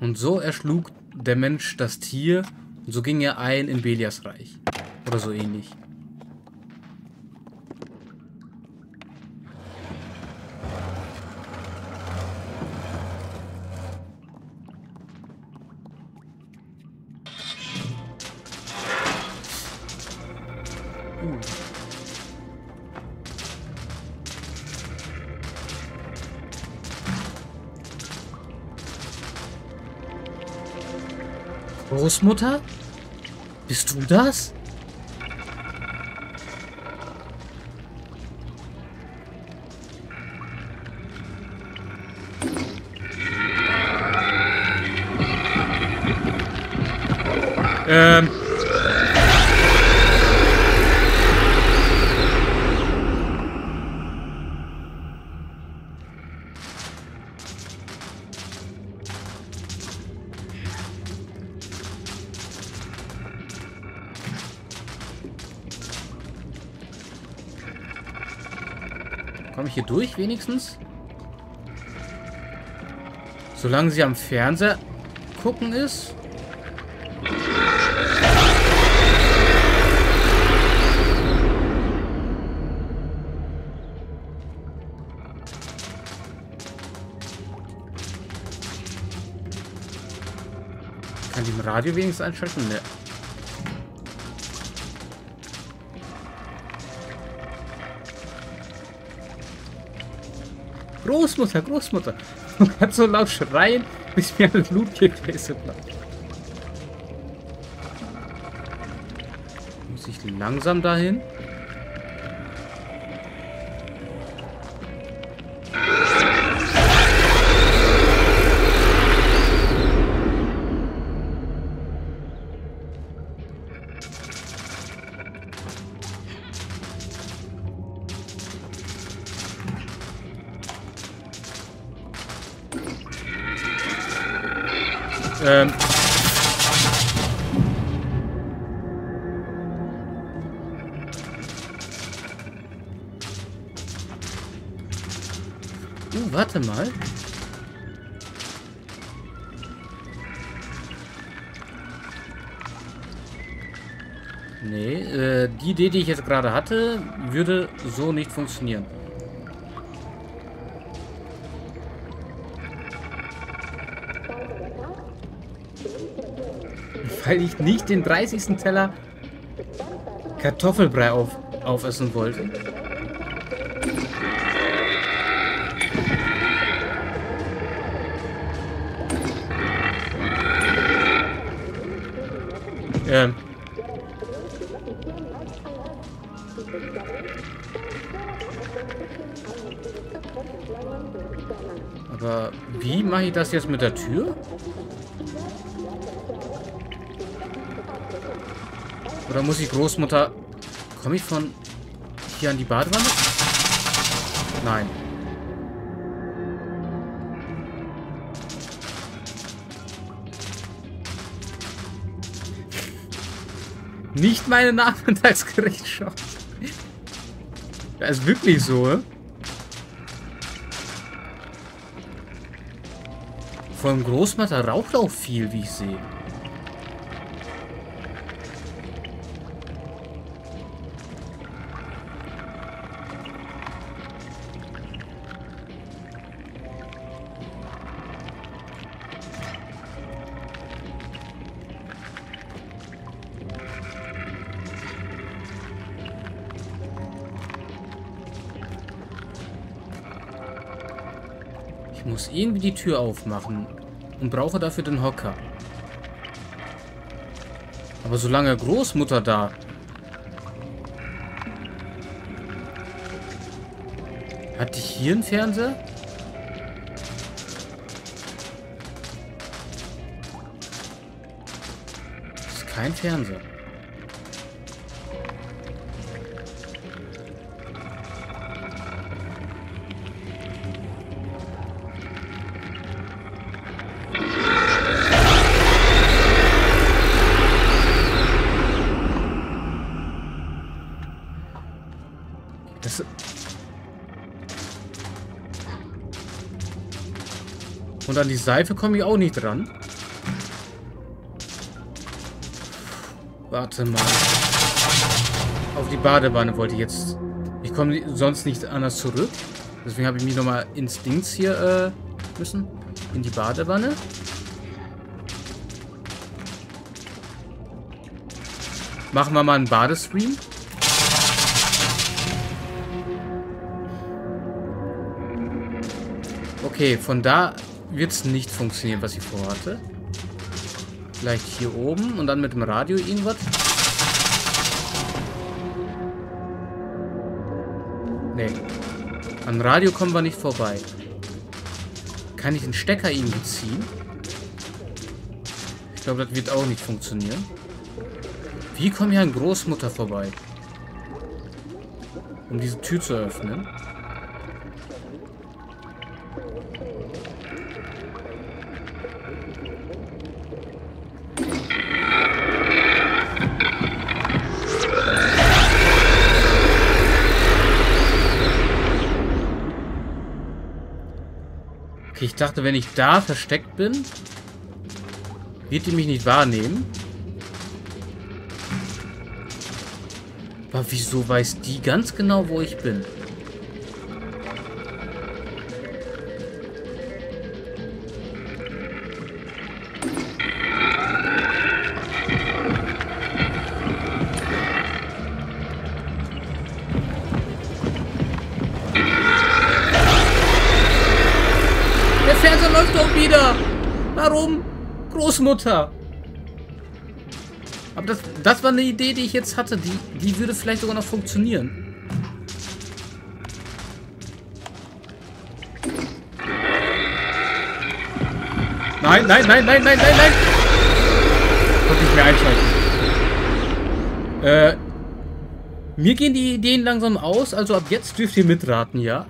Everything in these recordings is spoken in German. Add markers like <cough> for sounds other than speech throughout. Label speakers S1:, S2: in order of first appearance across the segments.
S1: Und so erschlug der Mensch das Tier und so ging er ein in Belias Reich. Oder so ähnlich. Großmutter? Bist du das? Wenigstens? Solange sie am Fernseher gucken ist? Kann die im Radio wenigstens einschalten? Ne. Großmutter, Großmutter. <laughs> Du kannst so laut schreien, bis mir ein Blutgefäße bleibt. Muss ich langsam dahin? Ähm. Uh, warte mal. Nee, äh, die Idee, die ich jetzt gerade hatte, würde so nicht funktionieren. Weil ich nicht den 30. Teller Kartoffelbrei auf, aufessen wollte. Ähm. Aber wie mache ich das jetzt mit der Tür? Oder muss ich Großmutter... Komme ich von hier an die Badewanne? Nein. Nicht meine Nachmittagsgerichtsschau. Das ist wirklich so, Vor allem Großmutter raucht auch viel, wie ich sehe. Irgendwie die Tür aufmachen und brauche dafür den Hocker. Aber solange Großmutter da... Hatte ich hier einen Fernseher? Das ist kein Fernseher. Und an die Seife komme ich auch nicht dran. Warte mal. Auf die Badewanne wollte ich jetzt... Ich komme sonst nicht anders zurück. Deswegen habe ich mich nochmal ins Dings hier äh, müssen. In die Badewanne. Machen wir mal einen Badestream. Okay, von da wird es nicht funktionieren, was ich vorhatte. Vielleicht hier oben und dann mit dem Radio irgendwas. Nee. Am Radio kommen wir nicht vorbei. Kann ich den Stecker irgendwie ziehen? Ich glaube, das wird auch nicht funktionieren. Wie kommt hier an Großmutter vorbei? Um diese Tür zu öffnen. Dachte, wenn ich da versteckt bin, wird die mich nicht wahrnehmen. Aber wieso weiß die ganz genau, wo ich bin? Großmutter. Aber das, das war eine Idee, die ich jetzt hatte. Die, die würde vielleicht sogar noch funktionieren. Nein, nein, nein, nein, nein, nein, nein. Konnte nicht mehr einschalten. Äh, mir gehen die Ideen langsam aus, also ab jetzt dürft ihr mitraten, ja?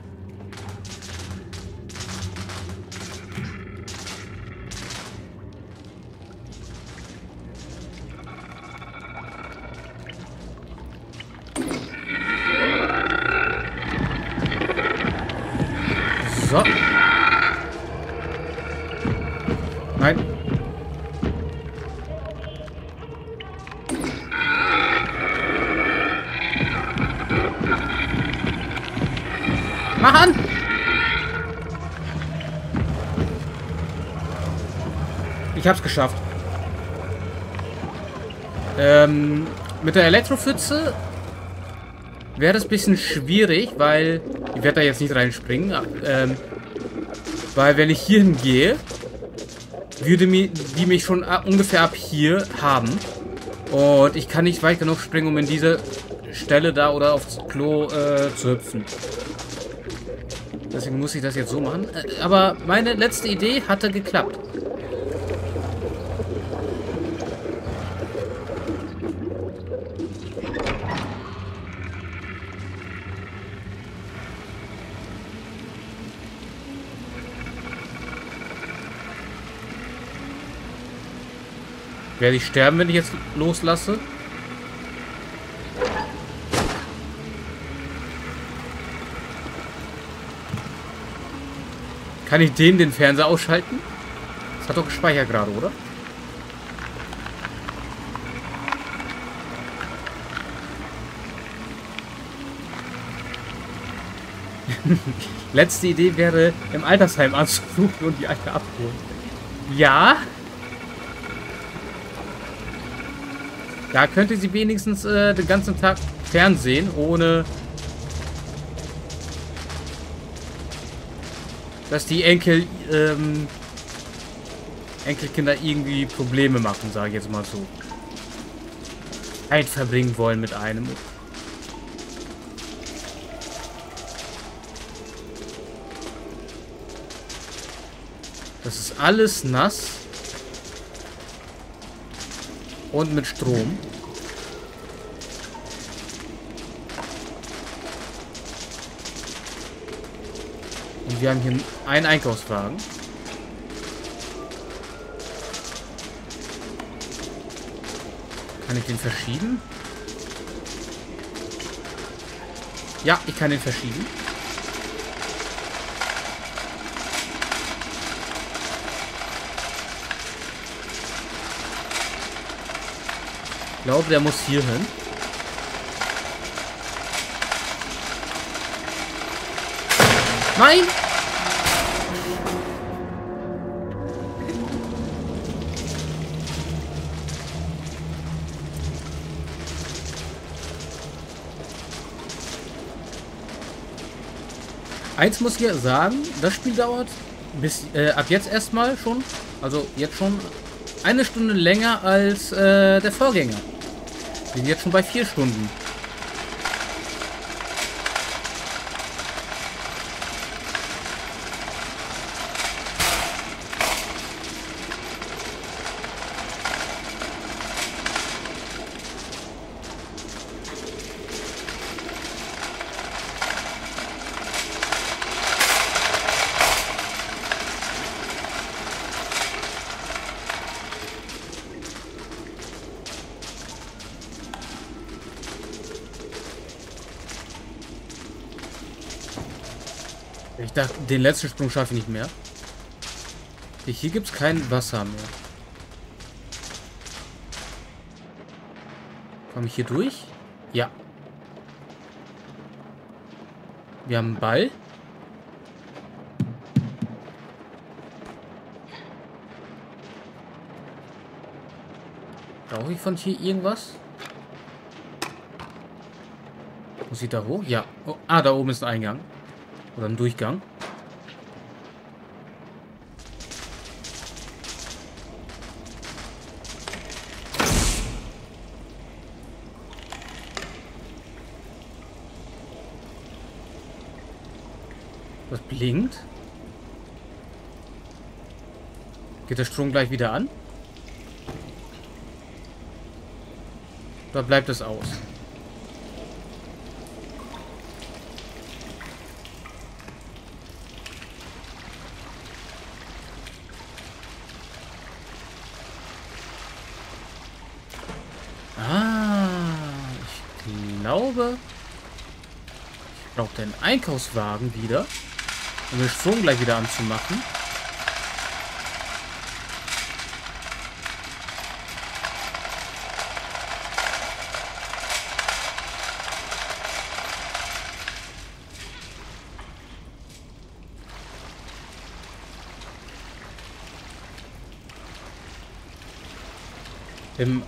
S1: Der Elektropfütze wäre das ein bisschen schwierig, weil ich werde da jetzt nicht reinspringen. Ähm, weil wenn ich hier hingehe, würde mir die mich schon ungefähr ab hier haben. Und ich kann nicht weit genug springen, um in diese Stelle da oder aufs Klo äh, zu hüpfen. Deswegen muss ich das jetzt so machen. Äh, aber meine letzte Idee hatte geklappt. Werde ich sterben, wenn ich jetzt loslasse? Kann ich den den Fernseher ausschalten? Das hat doch gespeichert gerade, oder? <laughs> Letzte Idee wäre, im Altersheim anzurufen und die Alte abholen. Ja, Da könnte sie wenigstens äh, den ganzen Tag fernsehen, ohne dass die Enkel ähm, Enkelkinder irgendwie Probleme machen, sage ich jetzt mal so. Zeit verbringen wollen mit einem. Das ist alles nass. Und mit Strom. Und wir haben hier einen Einkaufswagen. Kann ich den verschieben? Ja, ich kann den verschieben. Glaube, der muss hier hin. Nein! Eins muss ich ja sagen, das Spiel dauert bis äh, ab jetzt erstmal schon, also jetzt schon eine Stunde länger als äh, der Vorgänger. Wir sind jetzt schon bei vier Stunden. Dachte, den letzten Sprung schaffe ich nicht mehr. Hier gibt es kein Wasser mehr. Komme ich hier durch? Ja. Wir haben einen Ball. Brauche ich von hier irgendwas? Muss ich da hoch? Ja. Oh, ah, da oben ist ein Eingang. Oder ein Durchgang. Was blinkt? Geht der Strom gleich wieder an? Oder bleibt es aus? glaube, brauche den Einkaufswagen wieder, um den Strom gleich wieder anzumachen. Im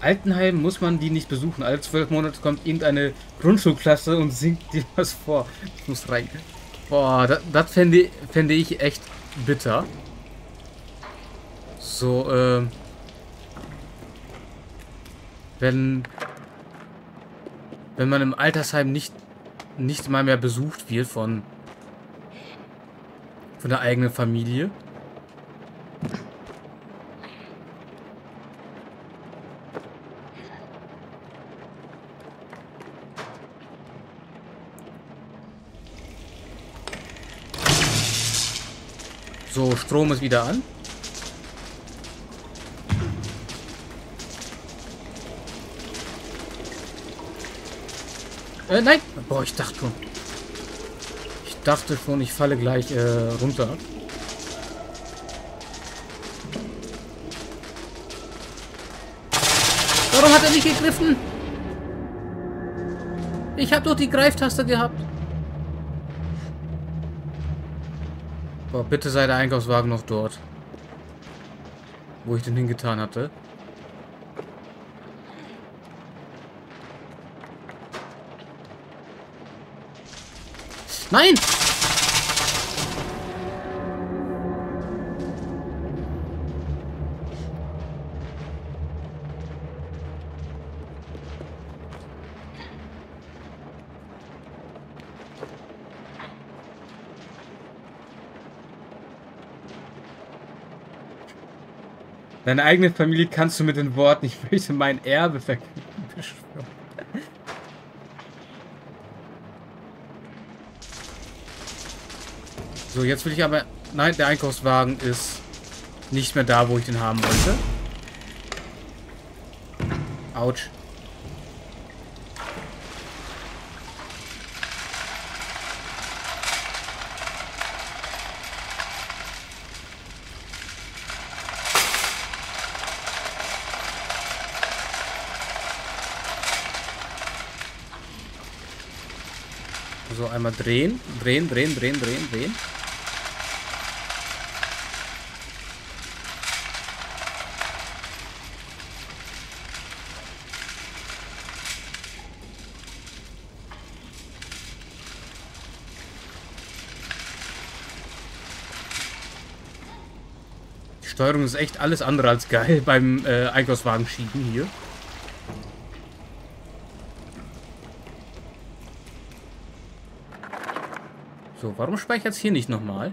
S1: Altenheim muss man die nicht besuchen. Alle zwölf Monate kommt irgendeine Grundschulklasse und singt dir was vor. Ich muss rein. Boah, das, das fände, fände ich echt bitter. So, äh, wenn, wenn man im Altersheim nicht, nicht mal mehr besucht wird von, von der eigenen Familie. So, Strom ist wieder an. Äh, nein. Boah, ich dachte schon. Ich dachte schon, ich falle gleich äh, runter. Warum hat er nicht gegriffen? Ich habe doch die Greiftaste gehabt. Boah, bitte sei der Einkaufswagen noch dort. Wo ich den hingetan hatte. Nein! Deine eigene Familie kannst du mit den Worten, ich möchte mein Erbe beschwören. So, jetzt will ich aber... Nein, der Einkaufswagen ist nicht mehr da, wo ich den haben wollte. Autsch. So, einmal drehen. Drehen, drehen, drehen, drehen, drehen. Die Steuerung ist echt alles andere als geil <laughs> beim äh, Einkaufswagen schieben hier. So, warum speichert es hier nicht nochmal?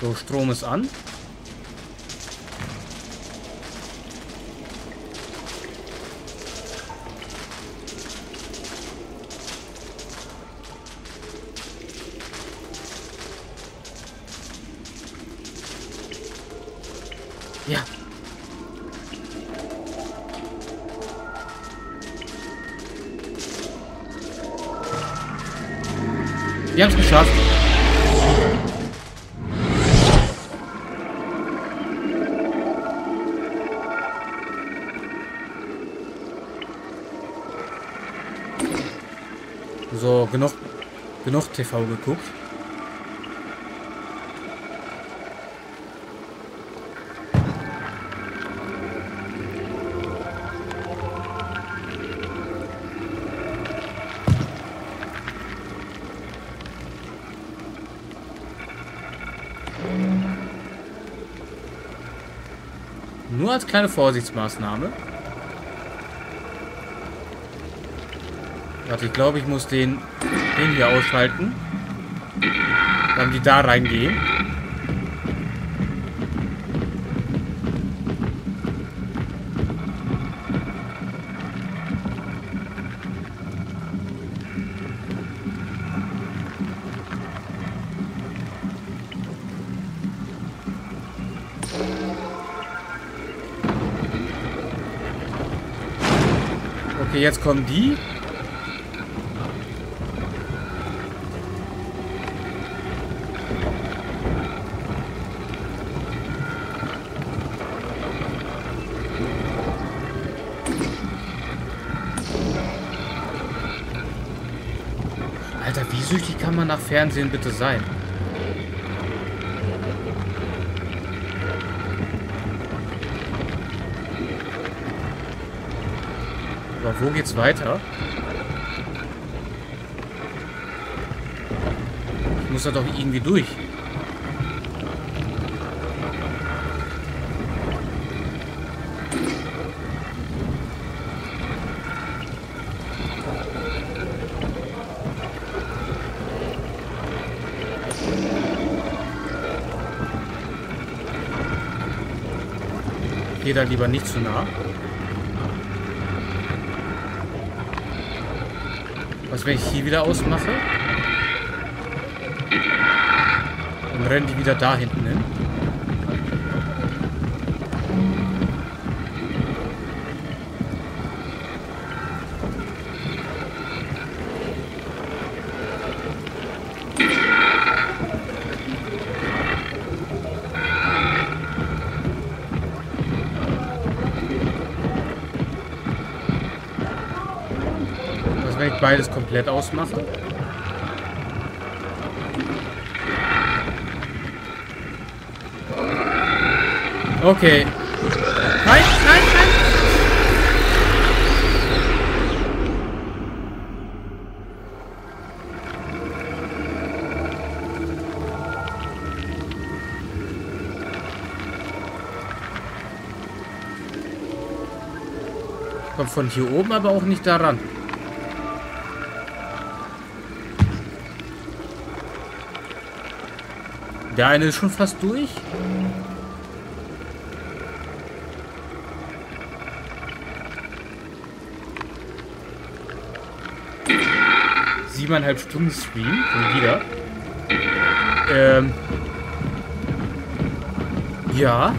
S1: So, Strom ist an. Wir haben es geschafft. So, genug, genug TV geguckt. Als kleine Vorsichtsmaßnahme. Warte, ich glaube, ich muss den, den hier ausschalten. Dann die da reingehen. Okay, jetzt kommen die. Alter, wie süchtig kann man nach Fernsehen bitte sein? Wo geht's weiter? Ich muss da doch irgendwie durch. Geh da lieber nicht zu nah. Wenn ich hier wieder ausmache? Dann rennen die wieder da hinten komplett ausmache? Okay. Nein, nein, nein! Kommt von hier oben aber auch nicht daran. Der eine ist schon fast durch. Siebeneinhalb Stunden Stream, schon wieder. Ähm. Ja.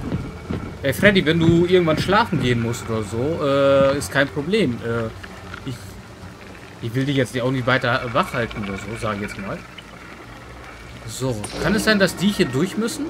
S1: Ey, Freddy, wenn du irgendwann schlafen gehen musst oder so, äh, ist kein Problem. Äh, ich, Ich will die jetzt auch nicht weiter wach halten oder so, sage ich jetzt mal. So, kann es sein, dass die hier durch müssen?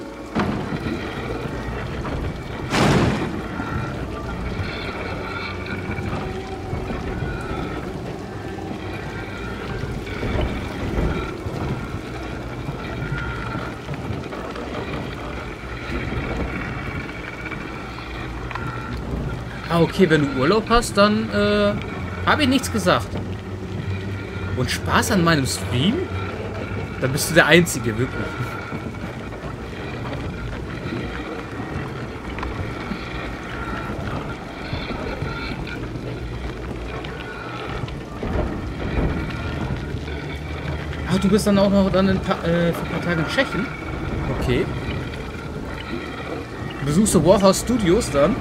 S1: Ah, okay, wenn du Urlaub hast, dann äh, habe ich nichts gesagt. Und Spaß an meinem Stream? Dann bist du der Einzige, wirklich. Ah, du bist dann auch noch dann ein paar, äh, für ein paar Tage in Tschechien? Okay. Besuchst du Warhouse Studios dann?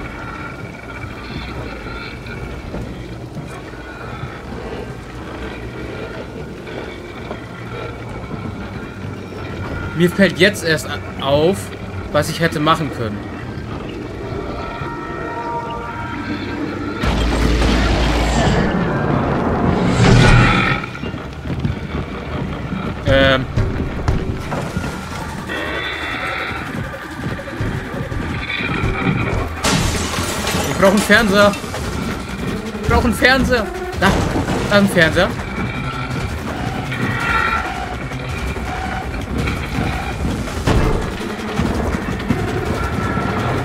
S1: Mir fällt jetzt erst auf, was ich hätte machen können. Ähm. Ich brauche einen Fernseher. Ich brauche einen Fernseher. Da, da ein Fernseher.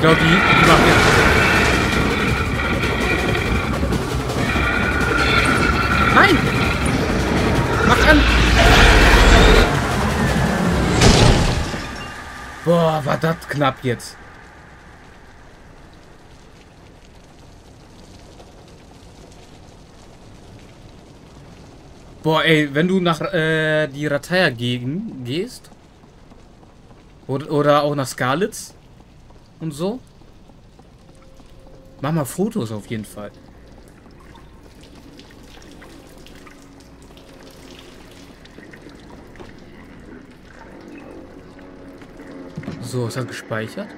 S1: Ich glaube, die, die machen jetzt... Nein! Mach an! Boah, war das knapp jetzt. Boah, ey, wenn du nach äh, die Rataya-Gegend gehst oder, oder auch nach Skalitz, und so. Mach mal Fotos auf jeden Fall. So, es hat gespeichert.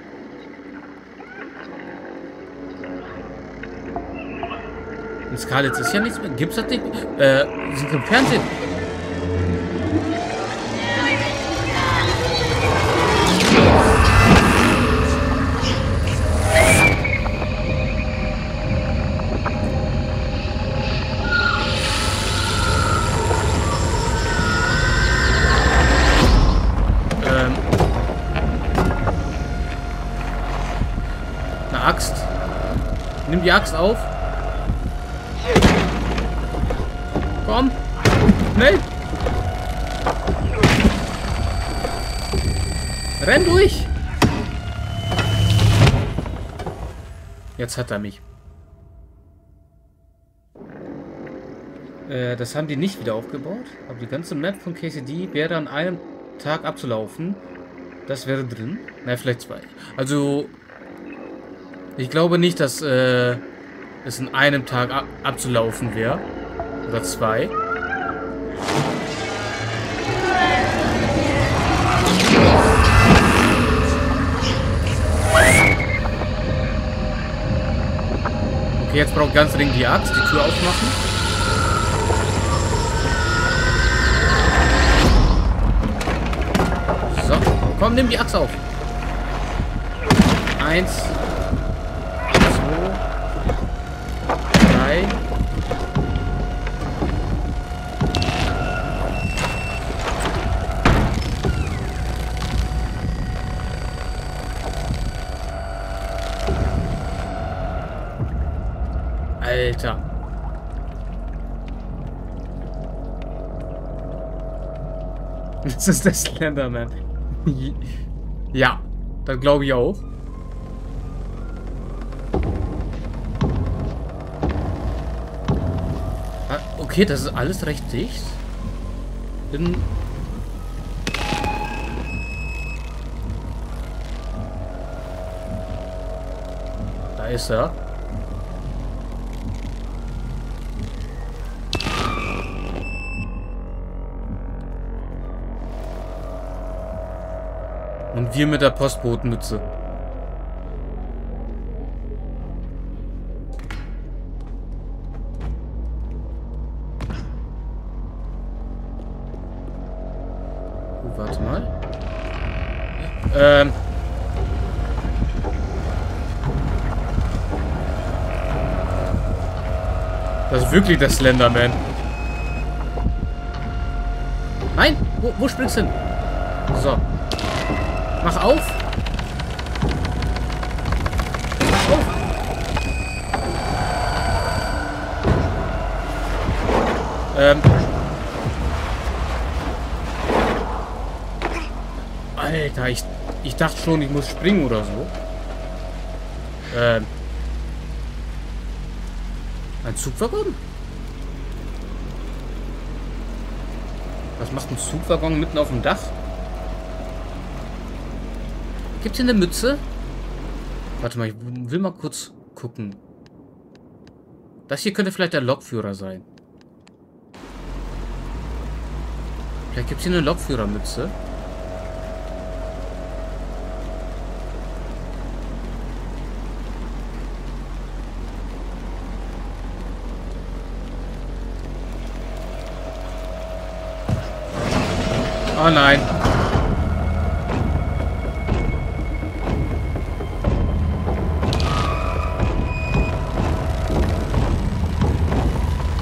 S1: In Scarlett ist ja nichts mehr. Gibt's das nicht? Äh, sind im Fernsehen. Die Axt auf. Komm. Schnell. Renn durch. Jetzt hat er mich. Äh, das haben die nicht wieder aufgebaut. Aber die ganze Map von KCD wäre an einem Tag abzulaufen. Das wäre drin. Na, vielleicht zwei. Also, ich glaube nicht, dass äh, es in einem Tag ab abzulaufen wäre. Oder zwei. Okay, jetzt braucht ganz dringend die Axt. Die Tür aufmachen. So, komm, nimm die Axt auf. Eins, Das ist der Slenderman. ja, das glaube ich auch. Okay, das ist alles recht dicht. Bin da ist er. Wir mit der Postbotenmütze. Oh, warte mal. Ähm. Das ist wirklich der Slenderman. Nein! Wo, wo springst du hin? So. Mach auf. Mach auf. Ähm. Alter, ich, ich dachte schon, ich muss springen oder so. Ähm. Ein Zugwaggon? Was macht ein Zugwaggon mitten auf dem Dach? Gibt hier eine Mütze? Warte mal, ich will mal kurz gucken. Das hier könnte vielleicht der Lokführer sein. Vielleicht gibt es hier eine Lokführermütze. Oh nein.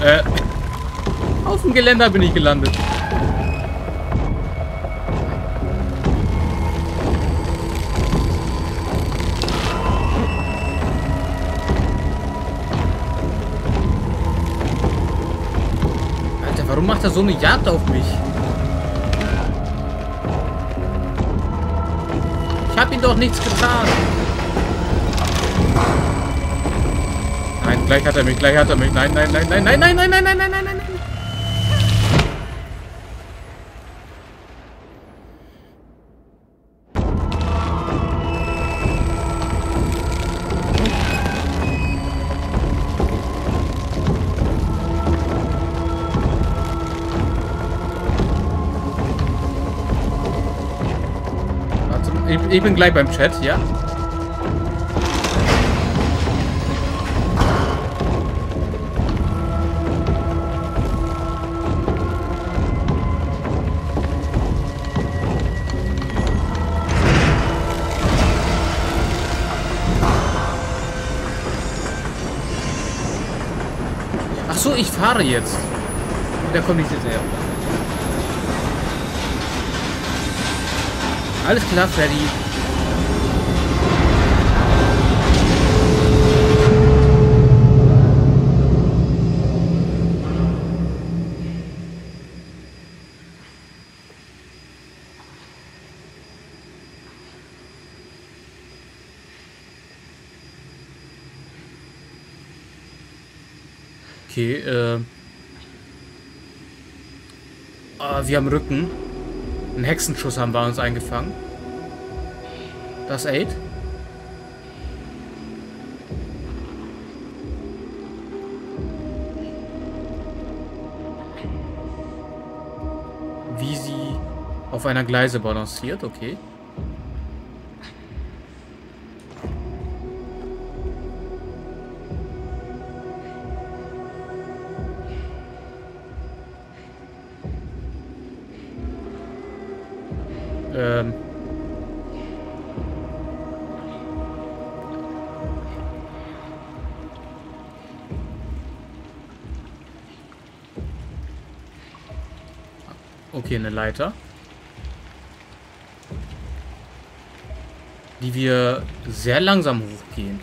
S1: Äh. Auf dem Geländer bin ich gelandet. Alter, warum macht er so eine Jagd auf mich? Ich hab ihn doch nichts getan. Gleich hat er mich, gleich hat er mich. Nein, nein, nein, nein, nein, nein, nein, nein, nein, nein, nein, nein. Warte, ich, ich bin gleich beim Chat, ja? Fahre jetzt. Der kommt nicht hinterher. Alles klar, Freddy. Okay, äh. Wir haben Rücken. Einen Hexenschuss haben wir uns eingefangen. Das Aid. Wie sie auf einer Gleise balanciert, okay. Leiter. Die wir sehr langsam hochgehen.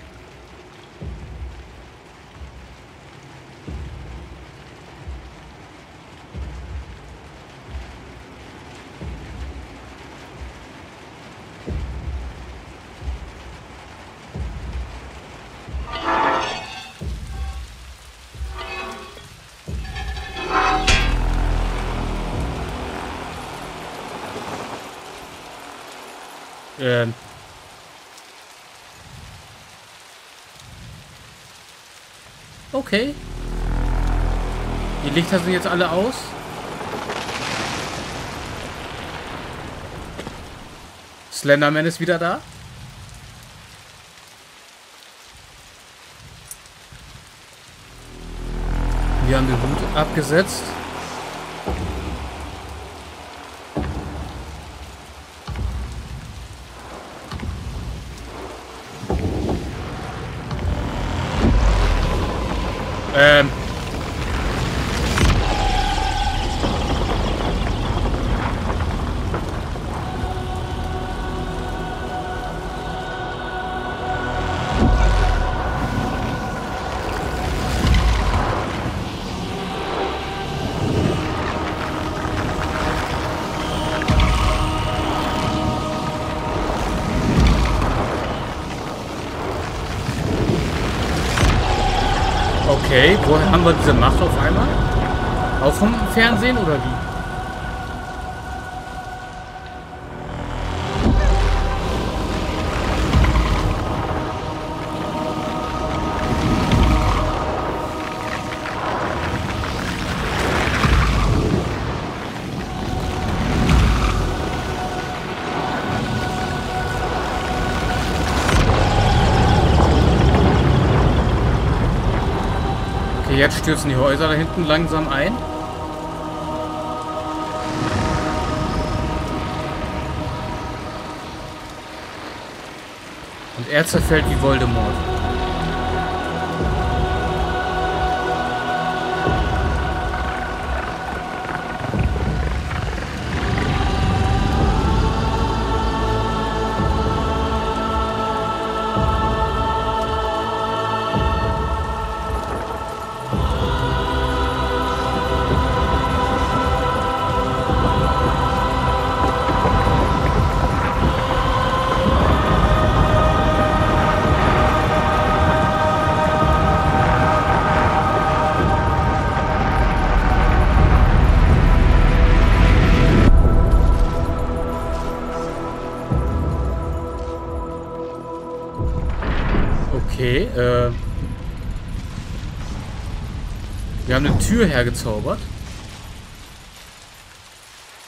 S1: Okay. Die Lichter sind jetzt alle aus. Slenderman ist wieder da. Wir haben den Hut abgesetzt. Okay, woher haben wir diese Macht auf einmal? Auch vom Fernsehen oder wie? Stürzen die Häuser da hinten langsam ein. Und er zerfällt wie Voldemort. Eine Tür hergezaubert.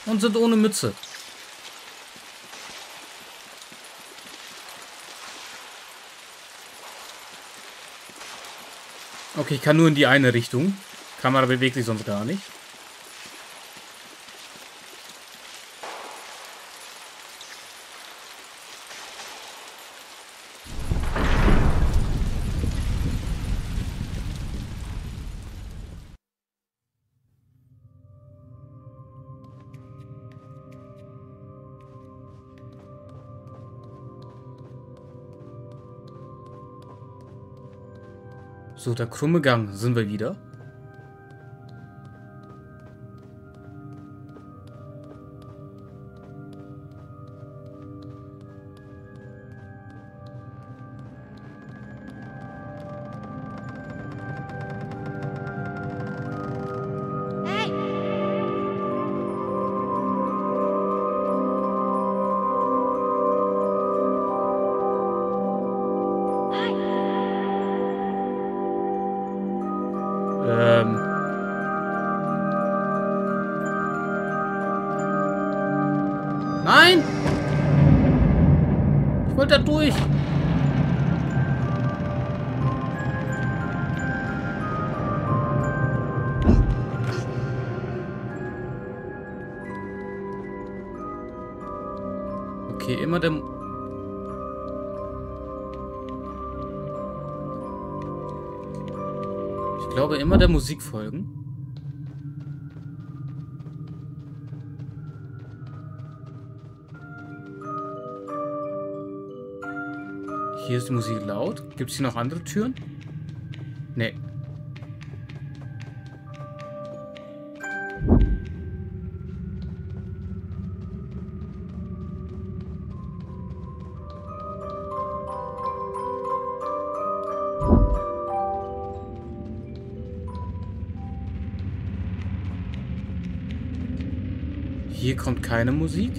S1: Und sind ohne Mütze. Okay, ich kann nur in die eine Richtung. Kamera bewegt sich sonst gar nicht. So, der krumme Gang sind wir wieder. Der Musik folgen. Hier ist die Musik laut. Gibt es hier noch andere Türen? Keine Musik.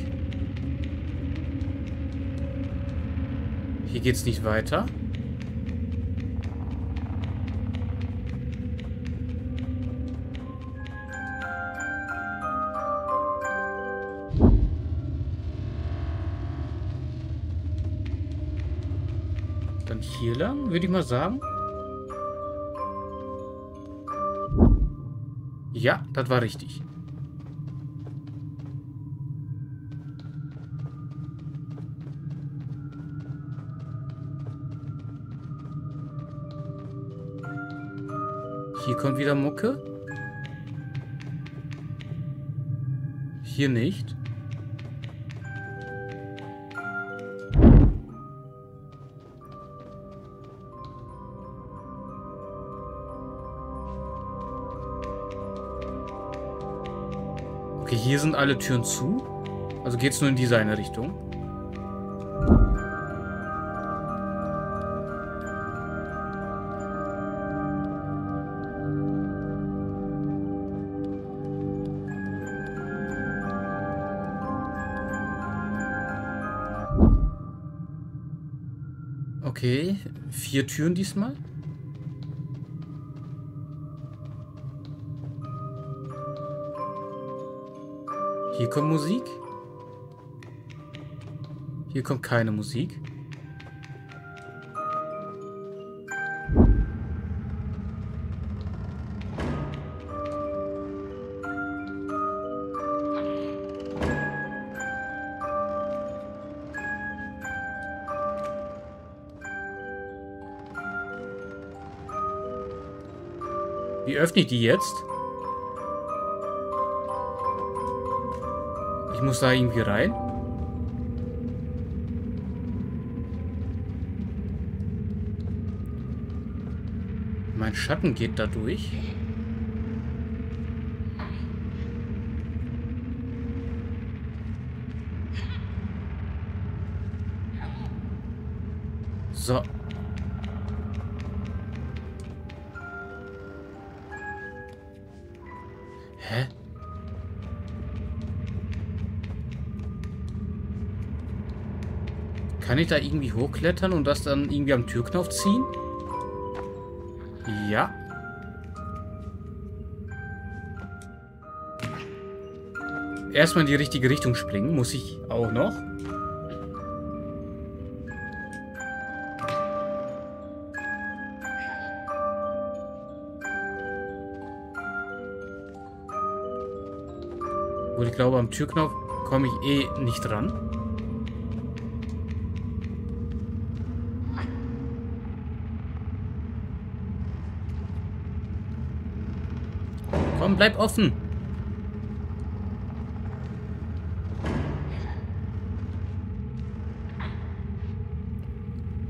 S1: Hier geht's nicht weiter. Dann hier lang, würde ich mal sagen. Ja, das war richtig. Kommt wieder Mucke. Hier nicht. Okay, hier sind alle Türen zu. Also geht es nur in diese eine Richtung. Vier Türen diesmal. Hier kommt Musik. Hier kommt keine Musik. Öffne ich die jetzt? Ich muss da irgendwie rein. Mein Schatten geht da durch. So. Kann ich da irgendwie hochklettern und das dann irgendwie am Türknopf ziehen? Ja. Erstmal in die richtige Richtung springen, muss ich auch noch. Obwohl ich glaube, am Türknopf komme ich eh nicht ran. Bleib offen.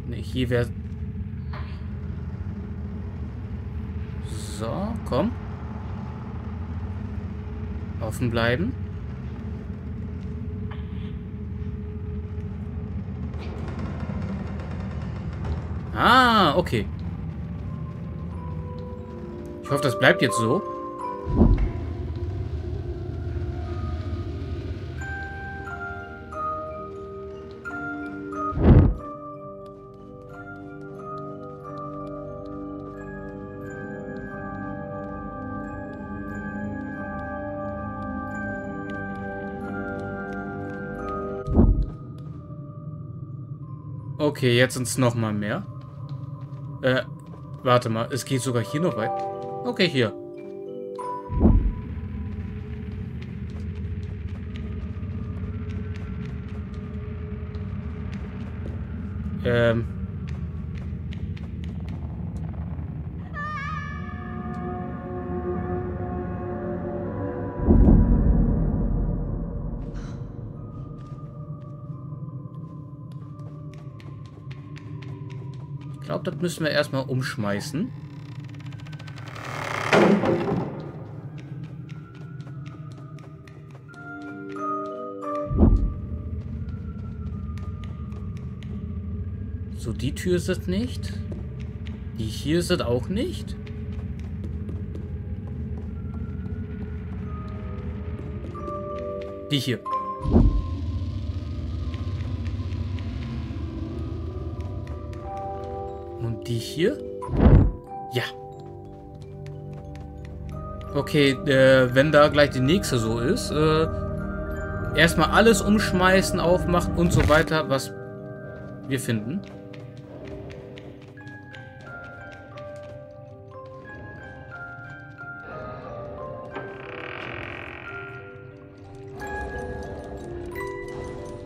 S1: Ne, hier wäre... So, komm. Offen bleiben. Ah, okay. Ich hoffe, das bleibt jetzt so. Okay, jetzt sind es nochmal mehr. Äh, warte mal. Es geht sogar hier noch weit. Okay, hier. Ähm. Müssen wir erstmal umschmeißen. So, die Tür ist es nicht. Die hier ist es auch nicht. Die hier. Die hier? Ja. Okay, äh, wenn da gleich die nächste so ist, äh, erstmal alles umschmeißen, aufmachen und so weiter, was wir finden.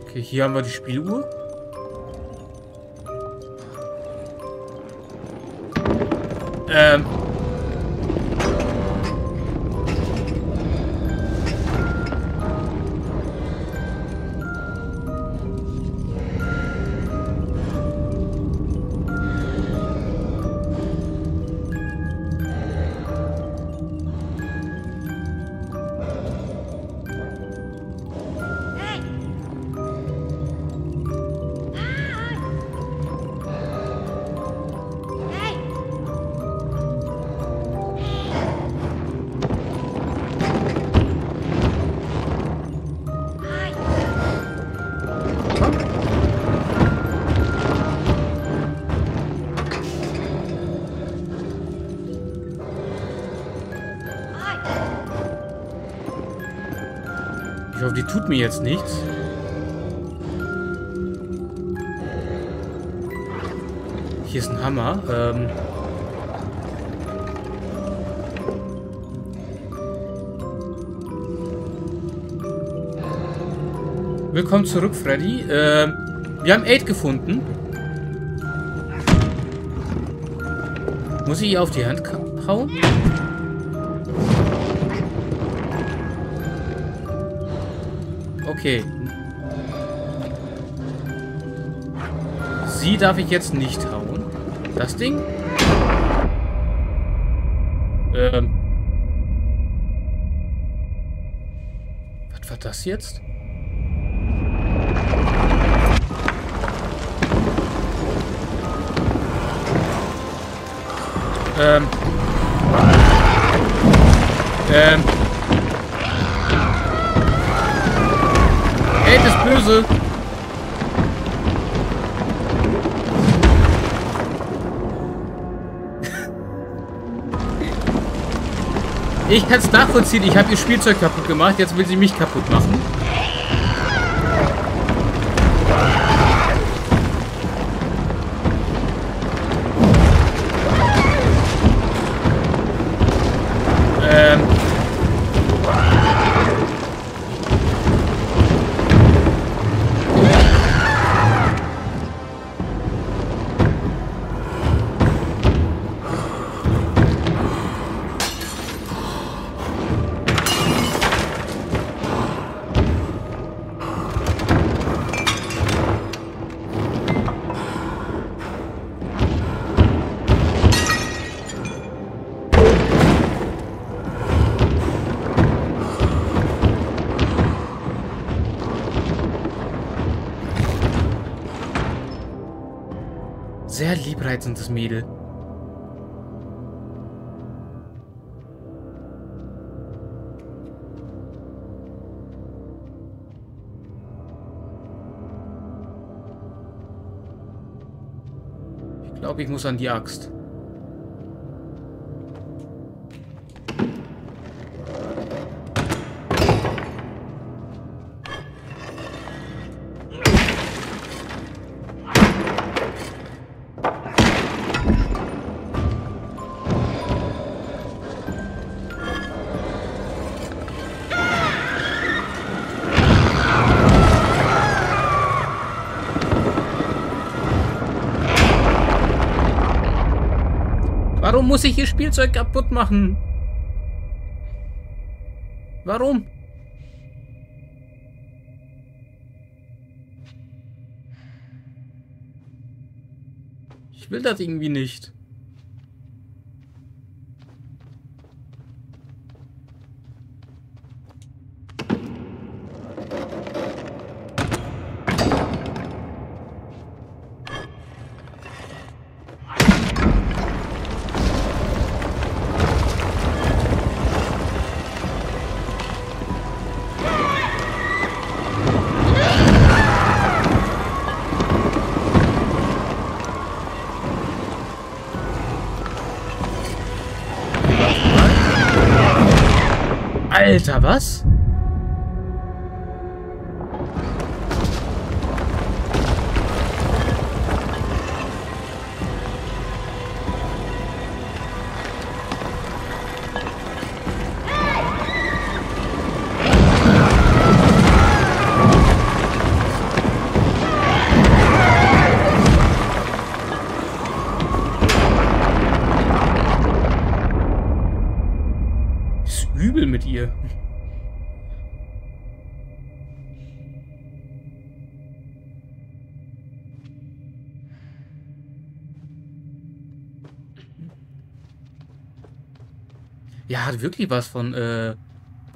S1: Okay, hier haben wir die Spieluhr. Ähm. Mir jetzt nichts. Hier ist ein Hammer. Ähm Willkommen zurück, Freddy. Äh, wir haben Aid gefunden. Muss ich ihr auf die Hand hauen? Okay. Sie darf ich jetzt nicht hauen. Das Ding? Ähm. Was war das jetzt? Ähm. Ähm. Böse. Ich kann es nachvollziehen. Ich habe ihr Spielzeug kaputt gemacht. Jetzt will sie mich kaputt machen. Sehr liebreizendes Mädel. Ich glaube, ich muss an die Axt. Warum muss ich ihr Spielzeug kaputt machen? Warum? Ich will das irgendwie nicht. Alter, was? Ja, hat wirklich was von äh,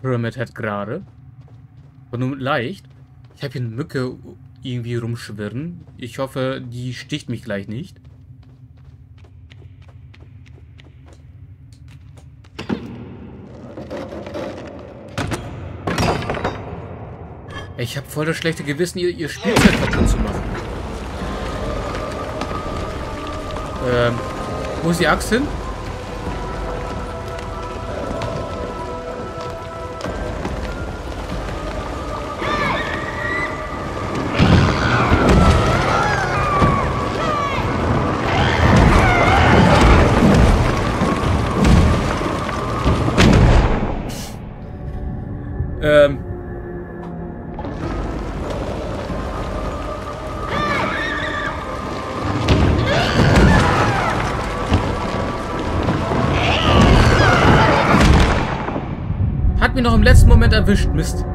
S1: Pyramid Head gerade. Aber nur leicht. Ich habe hier eine Mücke irgendwie rumschwirren. Ich hoffe, die sticht mich gleich nicht. Ich habe voll das schlechte Gewissen, ihr, ihr Spielzeug kaputt zu machen. Ähm, wo ist die Axt hin? Moment erwischt. Mist.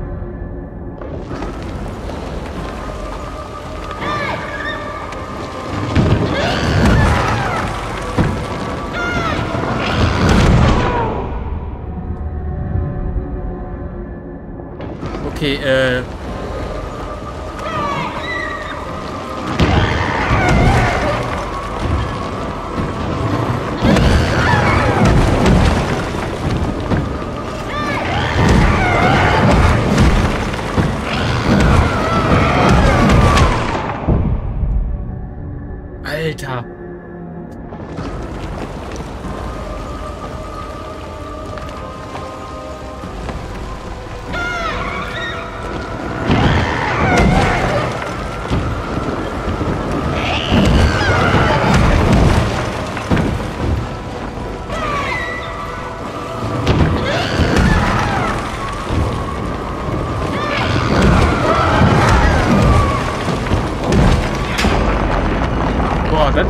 S1: Okay, äh...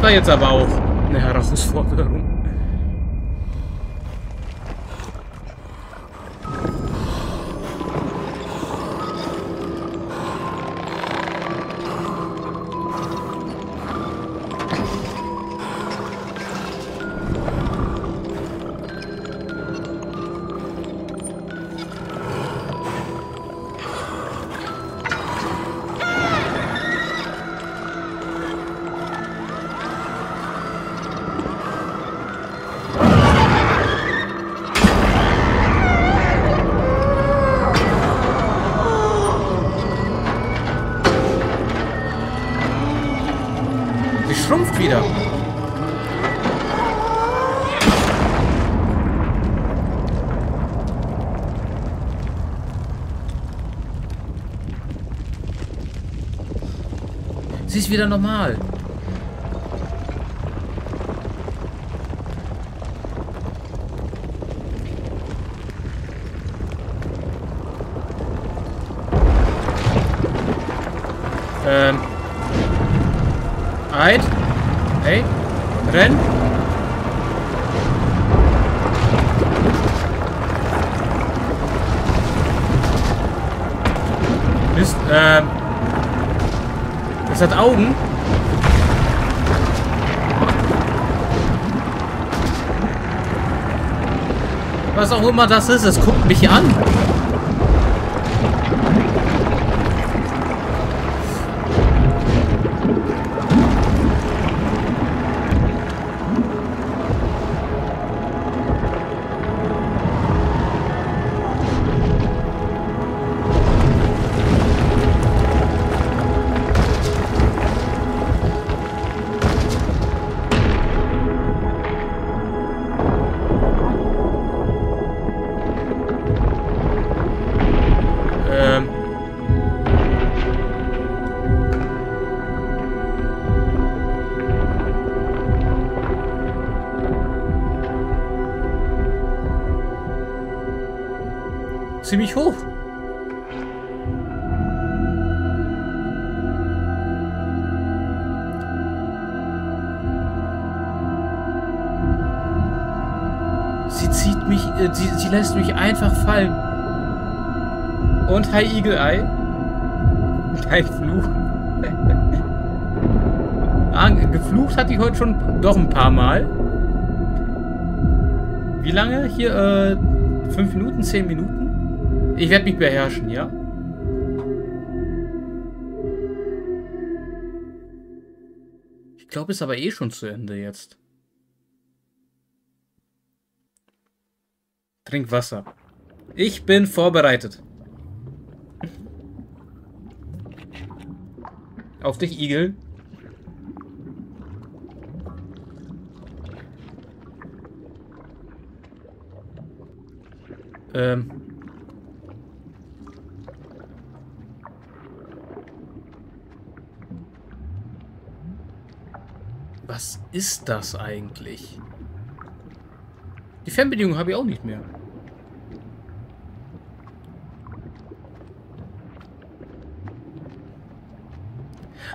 S1: War jetzt aber Ist wieder normal. Auch immer das ist, es guckt mich an. Lässt mich einfach fallen. Und Hi Eagle Eye. Kein Fluch. <laughs> ah, ge- geflucht hatte ich heute schon doch ein paar Mal. Wie lange? Hier, äh, fünf Minuten, zehn Minuten? Ich werde mich beherrschen, ja? Ich glaube, ist aber eh schon zu Ende jetzt. Trink Wasser. Ich bin vorbereitet. Auf dich, Igel. Ähm. Was ist das eigentlich? Die Fernbedienung habe ich auch nicht mehr.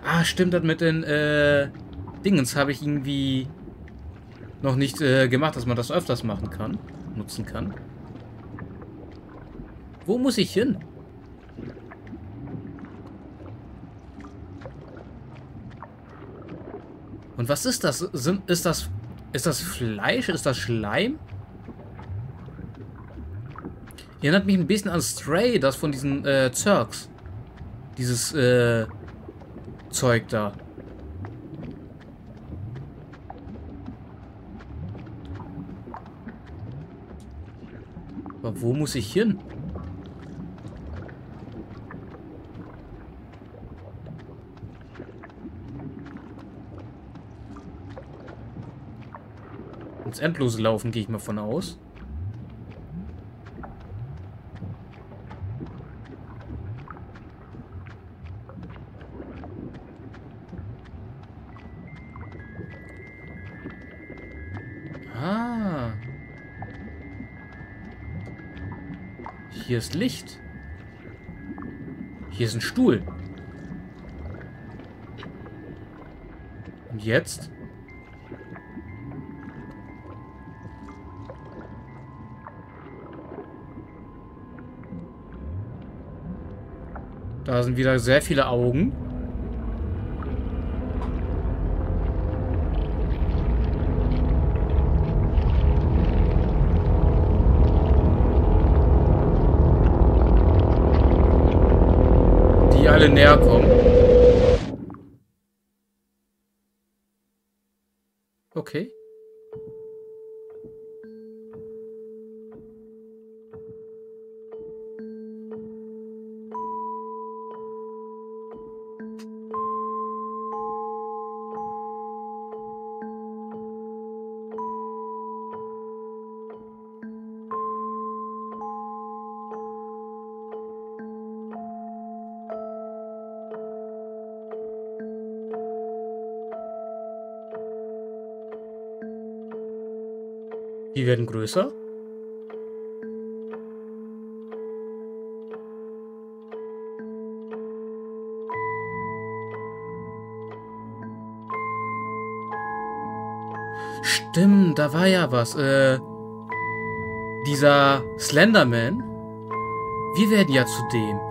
S1: Ah, stimmt, das mit den äh, Dingens habe ich irgendwie noch nicht äh, gemacht, dass man das öfters machen kann, nutzen kann. Wo muss ich hin? Und was ist das? Sind, ist das ist das Fleisch? Ist das Schleim? Erinnert mich ein bisschen an Stray, das von diesen äh, Zergs. Dieses äh, Zeug da. Aber wo muss ich hin? ins Endlose laufen, gehe ich mal von aus. Hier ist Licht. Hier ist ein Stuhl. Und jetzt? Da sind wieder sehr viele Augen. Die alle näher kommen. Werden größer. Stimmt, da war ja was. Äh, dieser Slenderman. Wir werden ja zu dem.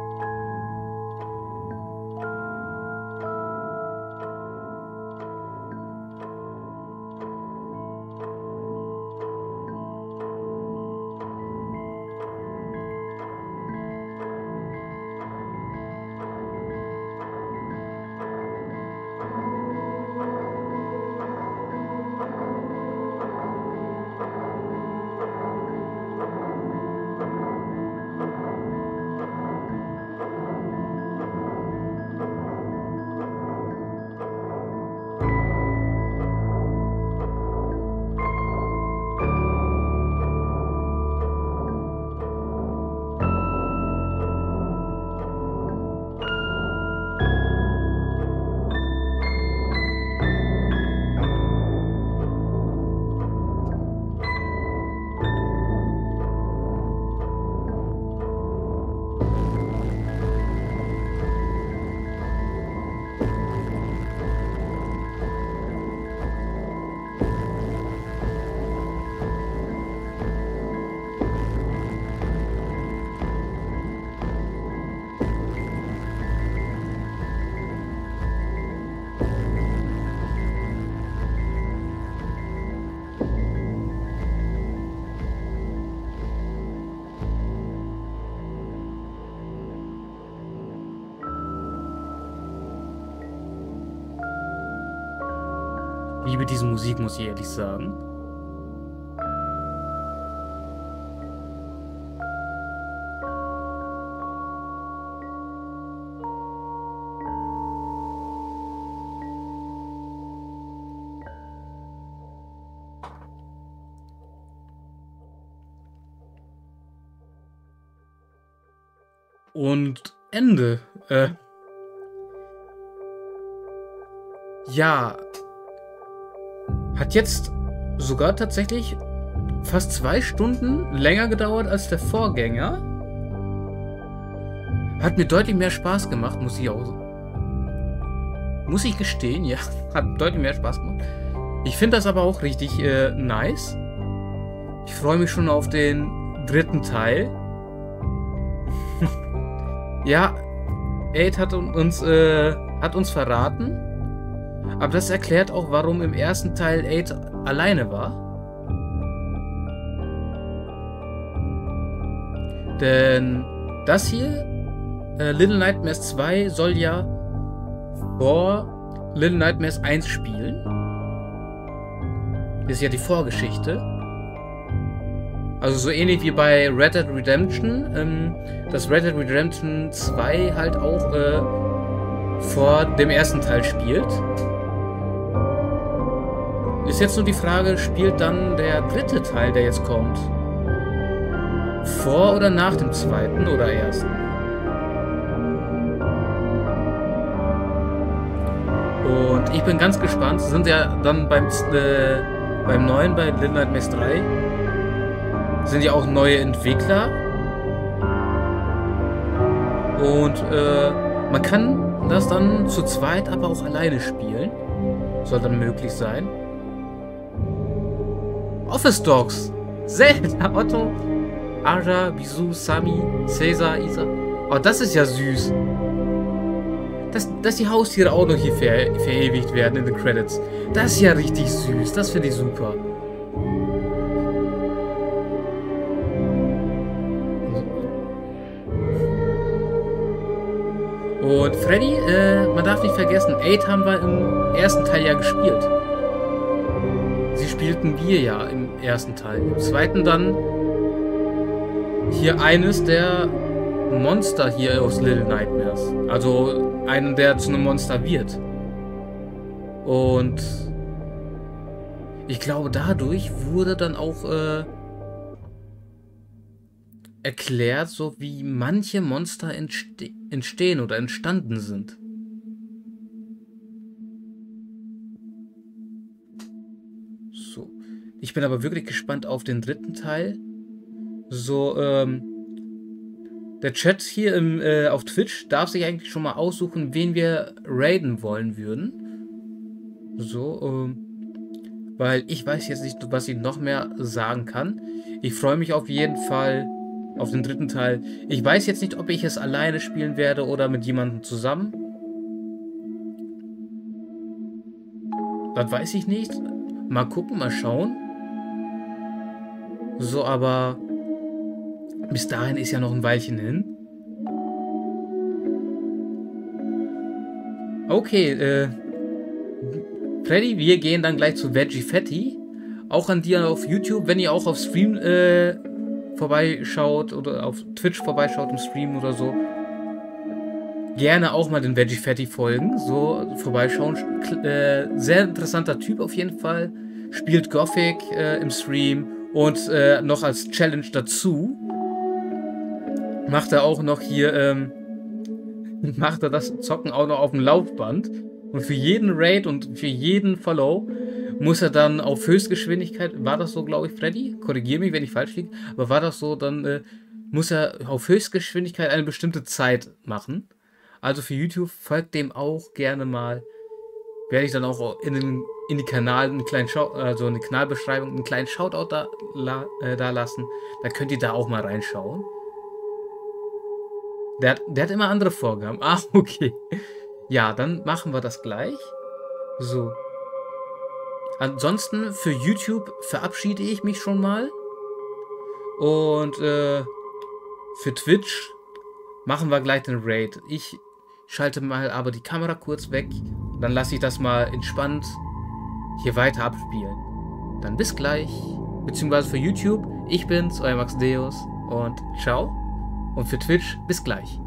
S1: Musik, muss ich ehrlich sagen. Und Ende. Äh, ja, hat jetzt sogar tatsächlich fast zwei Stunden länger gedauert als der Vorgänger. Hat mir deutlich mehr Spaß gemacht, muss ich auch. Muss ich gestehen, ja. <laughs> Hat deutlich mehr Spaß gemacht. Ich finde das aber auch richtig äh, nice. Ich freue mich schon auf den dritten Teil. <laughs> ja, Aid hat uns, äh, hat uns verraten. Aber das erklärt auch, warum im ersten Teil Aid alleine war. Denn das hier, äh, Little Nightmares 2, soll ja vor Little Nightmares 1 spielen. Das ist ja die Vorgeschichte. Also so ähnlich wie bei Red Dead Redemption, ähm, dass Red Dead Redemption 2 halt auch äh, vor dem ersten Teil spielt. Ist jetzt nur die Frage, spielt dann der dritte Teil, der jetzt kommt, vor oder nach dem zweiten oder ersten? Und ich bin ganz gespannt. Sie sind ja dann beim, äh, beim neuen, bei Little Nightmares 3, sind ja auch neue Entwickler. Und äh, man kann das dann zu zweit, aber auch alleine spielen. Soll dann möglich sein. Office Dogs. Zelda, Otto, Aja, Bisu, Sami, Caesar, Isa. Oh, das ist ja süß. Dass, dass die Haustiere auch noch hier ver verewigt werden in den Credits. Das ist ja richtig süß. Das finde ich super. Und Freddy, äh, man darf nicht vergessen, 8 haben wir im ersten Teil ja gespielt spielten wir ja im ersten Teil. Im zweiten dann hier eines der Monster hier aus Little Nightmares. Also einen, der zu einem Monster wird. Und ich glaube, dadurch wurde dann auch äh, erklärt, so wie manche Monster entste entstehen oder entstanden sind. Ich bin aber wirklich gespannt auf den dritten Teil. So, ähm, der Chat hier im, äh, auf Twitch darf sich eigentlich schon mal aussuchen, wen wir raiden wollen würden. So, ähm, weil ich weiß jetzt nicht, was ich noch mehr sagen kann. Ich freue mich auf jeden Fall auf den dritten Teil. Ich weiß jetzt nicht, ob ich es alleine spielen werde oder mit jemandem zusammen. Das weiß ich nicht. Mal gucken, mal schauen. So, aber bis dahin ist ja noch ein Weilchen hin. Okay, äh, Freddy, wir gehen dann gleich zu Veggie Fatty. Auch an dir auf YouTube, wenn ihr auch auf Stream äh, vorbeischaut oder auf Twitch vorbeischaut im Stream oder so. Gerne auch mal den Veggie Fatty folgen, so vorbeischauen. Äh, sehr interessanter Typ auf jeden Fall. Spielt Gothic äh, im Stream und äh, noch als Challenge dazu macht er auch noch hier, ähm, <laughs> macht er das Zocken auch noch auf dem Laufband. Und für jeden Raid und für jeden Follow muss er dann auf Höchstgeschwindigkeit, war das so, glaube ich, Freddy? Korrigiere mich, wenn ich falsch liege, aber war das so, dann äh, muss er auf Höchstgeschwindigkeit eine bestimmte Zeit machen. Also für YouTube folgt dem auch gerne mal. Werde ich dann auch in den in die Kanal, einen kleinen Schau also eine Kanalbeschreibung, einen kleinen Shoutout da, la, äh, da lassen. Da könnt ihr da auch mal reinschauen. Der, der hat immer andere Vorgaben. <laughs> Ah, okay. Ja, dann machen wir das gleich. So. Ansonsten für YouTube verabschiede ich mich schon mal. Und äh, für Twitch machen wir gleich den Raid. Ich schalte mal aber die Kamera kurz weg. Dann lasse ich das mal entspannt hier weiter abspielen. Dann bis gleich, beziehungsweise für YouTube, ich bin's, euer Max Deus und ciao. Und für Twitch bis gleich.